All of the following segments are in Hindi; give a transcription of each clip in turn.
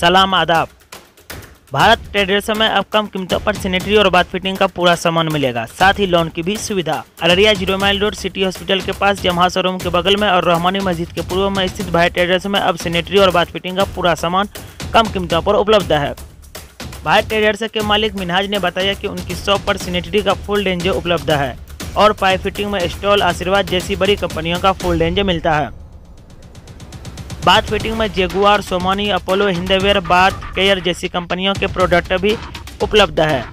सलाम, आदाब। भारत ट्रेडर्स में अब कम कीमतों पर सैनिटरी और बाथ फिटिंग का पूरा सामान मिलेगा। साथ ही लोन की भी सुविधा। Araria zero mile road city hospital के पास जमहा शोरूम के बगल में और रहमानी मस्जिद के पूर्व में स्थित भारत ट्रेडर्स में अब सैनिटरी और बाथ फिटिंग का पूरा सामान कम कीमतों पर उपलब्ध है। भारत ट्रेडर्स के मालिक मिनहाज ने बताया कि उनकी शॉप पर सैनिटरी का फुल रेंज उपलब्ध है और पाइप फिटिंग में स्टॉल, आशीर्वाद जैसी बड़ी कंपनियों का फुल रेंज मिलता है। बाथ फिटिंग में Jaguar Somany Apollo Hindware bath care जैसी कंपनियों के प्रोडक्ट भी उपलब्ध है।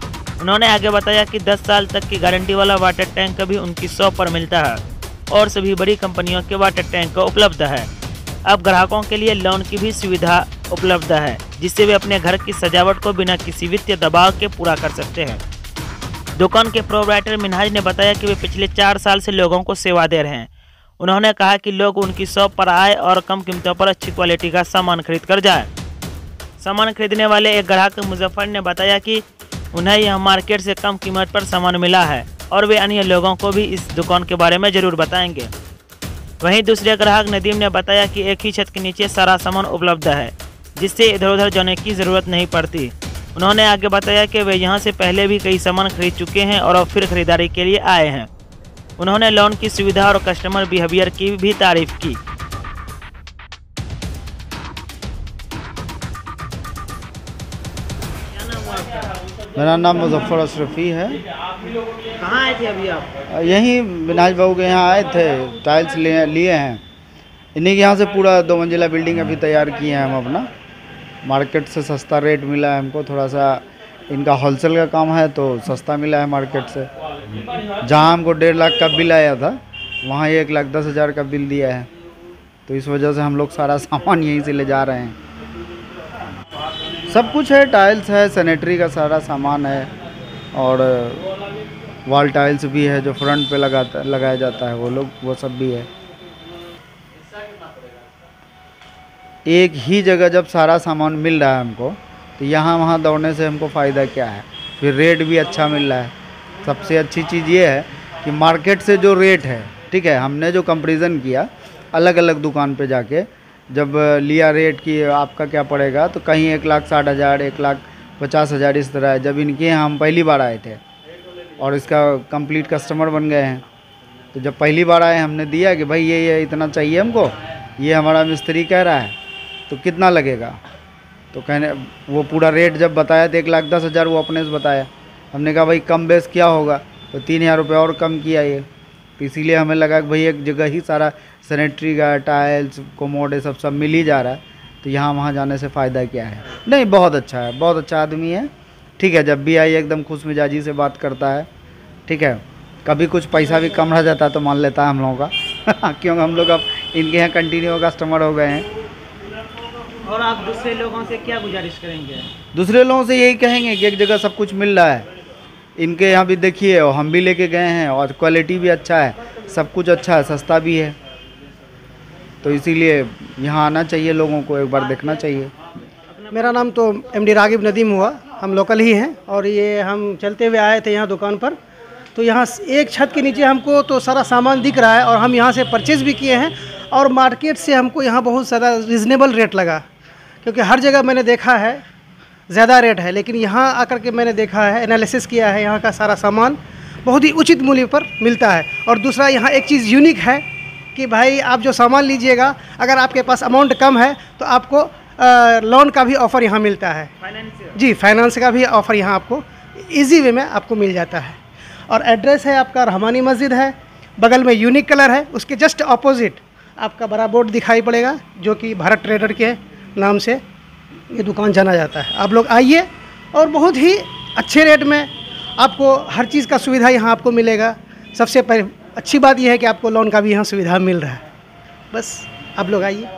उन्होंने आगे बताया कि 10 साल तक की गारंटी वाला वाटर टैंक भी उनकी शॉप पर मिलता है और सभी बड़ी कंपनियों के वाटर टैंक उपलब्ध है। अब ग्राहकों के लिए लोन की भी सुविधा उपलब्ध है, जिससे वे अपने घर की सजावट को बिना किसी वित्तीय दबाव के पूरा कर सकते हैं। दुकान के प्रोपराइटर मिनहाज ने बताया कि वे पिछले चार साल से लोगों को सेवा दे रहे हैं। उन्होंने कहा कि लोग उनकी शॉप पर आए और कम कीमतों पर अच्छी क्वालिटी का सामान खरीद कर जाए। सामान खरीदने वाले एक ग्राहक मुजफ्फर ने बताया कि उन्हें यह मार्केट से कम कीमत पर सामान मिला है और वे अन्य लोगों को भी इस दुकान के बारे में ज़रूर बताएँगे। वहीं दूसरे ग्राहक नदीम ने बताया कि एक ही छत के नीचे सारा सामान उपलब्ध है, जिससे इधर उधर जाने की ज़रूरत नहीं पड़ती। उन्होंने आगे बताया कि वे यहाँ से पहले भी कई सामान खरीद चुके हैं और अब फिर खरीदारी के लिए आए हैं। उन्होंने लोन की सुविधा और कस्टमर बिहेवियर की भी तारीफ़ की। मेरा नाम मुजफ्फर अशरफी है। कहाँ आए थे अभी आप? यहीं विनाश बाबू के यहाँ आए थे टाइल्स लिए लिए हैं। इन्हीं के यहाँ से पूरा दो मंजिला बिल्डिंग अभी तैयार किए हैं हम अपना। मार्केट से सस्ता रेट मिला है हमको थोड़ा सा इनका होलसेल का काम है तो सस्ता मिला है मार्केट से। जहाँ हमको डेढ़ लाख का बिल आया था, वहाँ एक लाख दस हज़ार का बिल दिया है। तो इस वजह से हम लोग सारा सामान यहीं से ले जा रहे हैं। सब कुछ है टाइल्स है सैनिटरी का सारा सामान है, और वॉल टाइल्स भी है जो फ्रंट पे लगाता, लगाया जाता है, वो लोग, वो सब भी है। एक ही जगह जब सारा सामान मिल रहा है हमको तो यहाँ वहाँ दौड़ने से हमको फ़ायदा क्या है? फिर रेट भी अच्छा मिल रहा है। सबसे अच्छी चीज़ ये है कि मार्केट से जो रेट है, ठीक है, हमने जो कंपेरिज़न किया अलग अलग दुकान पे जाके, जब लिया रेट कि आपका क्या पड़ेगा तो कहीं एक लाख साठ हज़ार, एक लाख पचास हज़ार इस तरह है, जब इनके यहाँ हम पहली बार आए थे और इसका कंप्लीट कस्टमर बन गए हैं। तो जब पहली बार आए, हमने दिया कि भाई ये ये इतना चाहिए हमको, ये हमारा मिस्त्री कह रहा है तो कितना लगेगा? तो कहने, वो पूरा रेट जब बताया तो एक लाख दस हज़ार वो अपने से बताया। हमने कहा भाई कम बेस क्या होगा? तो तीन हज़ार रुपये और कम किया ये। तो इसीलिए हमें लगा कि भाई एक जगह ही सारा सैनिटरी का टाइल्स कोमोड ये सब सब मिल ही जा रहा है। तो यहाँ वहाँ जाने से फ़ायदा क्या है? नहीं बहुत अच्छा है बहुत अच्छा आदमी है। ठीक है जब भी आई एकदम खुश मिजाजी से बात करता है। ठीक है कभी कुछ पैसा भी कम रह जाता है तो मान लेता है हम लोगों का। क्योंकि हम लोग अब इनके यहाँ कंटिन्यू कस्टमर हो गए हैं। और आप दूसरे लोगों से क्या गुजारिश करेंगे? दूसरे लोगों से यही कहेंगे कि एक जगह सब कुछ मिल रहा है। इनके यहाँ भी देखिए, और हम भी लेके गए हैं, और क्वालिटी भी अच्छा है, सब कुछ अच्छा है, सस्ता भी है। तो इसीलिए यहाँ आना चाहिए लोगों को, एक बार देखना चाहिए। मेरा नाम तो एम डी रागिब नदीम हुआ। हम लोकल ही हैं, और ये हम चलते हुए आए थे यहाँ दुकान पर। तो यहाँ एक छत के नीचे हमको तो सारा सामान दिख रहा है, और हम यहाँ से परचेज़ भी किए हैं, और मार्केट से हमको यहाँ बहुत ज़्यादा रिजनेबल रेट लगा। क्योंकि हर जगह मैंने देखा है ज़्यादा रेट है। लेकिन यहाँ आकर के मैंने देखा है एनालिसिस किया है यहाँ का सारा सामान बहुत ही उचित मूल्य पर मिलता है। और दूसरा यहाँ एक चीज़ यूनिक है कि भाई आप जो सामान लीजिएगा अगर आपके पास अमाउंट कम है तो आपको लोन का भी ऑफ़र यहाँ मिलता है। जी फाइनेंस का भी ऑफ़र यहाँ आपको इजी वे में आपको मिल जाता है। और एड्रेस है आपका रहमानी मस्जिद है बगल में यूनिक कलर है उसके जस्ट अपोजिट आपका बड़ा बोर्ड दिखाई पड़ेगा जो कि भारत ट्रेडर के नाम से ये दुकान जाना जाता है। आप लोग आइए और बहुत ही अच्छे रेट में आपको हर चीज़ का सुविधा यहाँ आपको मिलेगा। सबसे पहले, अच्छी बात यह है कि आपको लोन का भी यहाँ सुविधा मिल रहा है। बस, आप लोग आइए।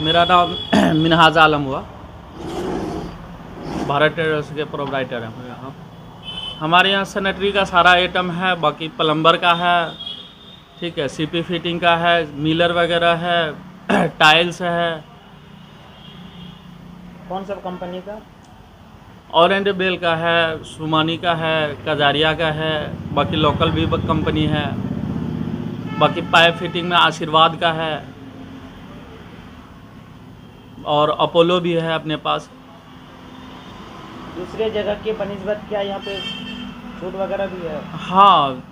मेरा नाम मिनहाज आलम हुआ। भारत ट्रेडर्स के प्रोपराइटर हैं। यहाँ हमारे यहाँ सैनिटरी का सारा आइटम है, बाकी प्लम्बर का है, ठीक है सीपी फिटिंग का है मिलर वगैरह है टाइल्स है कौन सा कंपनी का? ऑरेंज बेल का है सुमानी का है कजारिया का है बाकी लोकल भी कंपनी है। बाकी पाइप फिटिंग में आशीर्वाद का है। और अपोलो भी है अपने पास। दूसरे जगह के बनस्बत क्या यहाँ पे छूट वगैरह भी है? हाँ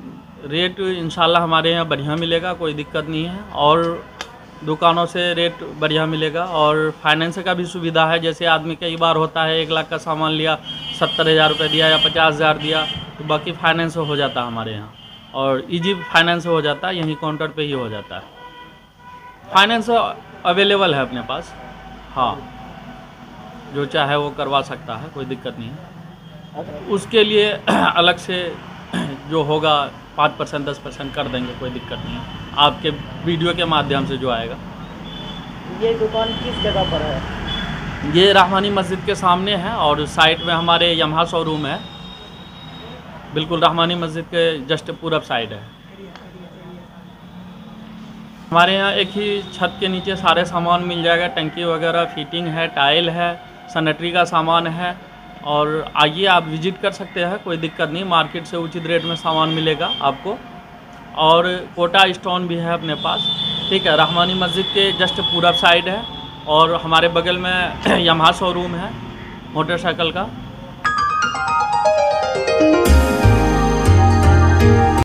रेट इंशाल्लाह हमारे यहाँ बढ़िया मिलेगा कोई दिक्कत नहीं है। और दुकानों से रेट बढ़िया मिलेगा और फाइनेंस का भी सुविधा है। जैसे आदमी कई बार होता है, एक लाख का सामान लिया, सत्तर हज़ार रुपये दिया या पचास हज़ार दिया तो बाकी फाइनेंस हो जाता है हमारे यहाँ। और इजी फाइनेंस हो जाता है यहीं काउंटर पे ही हो जाता है। फाइनेंस अवेलेबल है अपने पास। हाँ। जो चाहे वो करवा सकता है, कोई दिक्कत नहीं है। उसके लिए अलग से जो होगा, पाँच परसेंट, दस परसेंट कर देंगे, कोई दिक्कत नहीं है। आपके वीडियो के माध्यम से जो आएगा? ये दुकान किस जगह पर है? ये रहमानी मस्जिद के सामने है और साइड में हमारे यमहा शोरूम है। बिल्कुल रहमानी मस्जिद के जस्ट पूरब साइड है। हमारे यहाँ एक ही छत के नीचे सारे सामान मिल जाएगा। टंकी वगैरह फिटिंग है टाइल है सैनिटरी का सामान है। और आइए आप विज़िट कर सकते हैं कोई दिक्कत नहीं। मार्केट से उचित रेट में सामान मिलेगा आपको। और कोटा स्टोन भी है अपने पास। ठीक है, रहमानी मस्जिद के जस्ट पूरब साइड है और हमारे बगल में यमहा शोरूम है, मोटरसाइकिल का।